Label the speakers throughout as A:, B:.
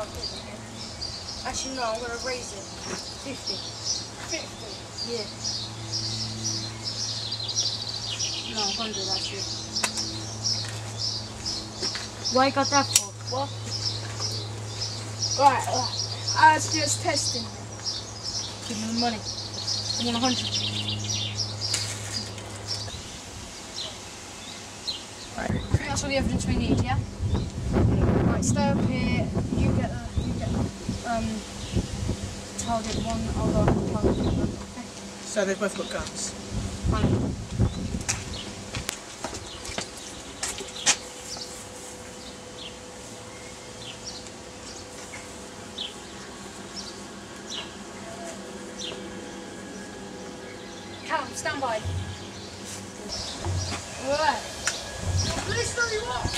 A: Actually, no, I'm gonna raise it. 50.
B: 50.
A: Yeah. No, 100 actually. Why you got that for?
B: What? Right, right. I was just testing.
A: Give me the money. I want 100.
B: Right. That's all the evidence we need, yeah? Stay up here. You get the you get the, um, target one. I'll go target. Okay.
C: So they've both got guns.
B: Come, stand by. Alright. Please
C: 31!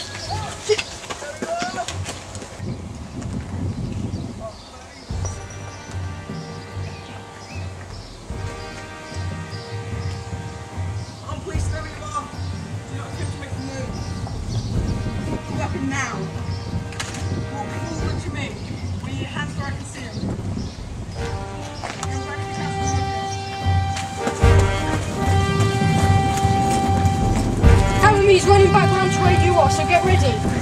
C: Weapon now. Walk forward to me. With your hands where I can see see them.
B: Callum, he's running back round to where you are, so get ready.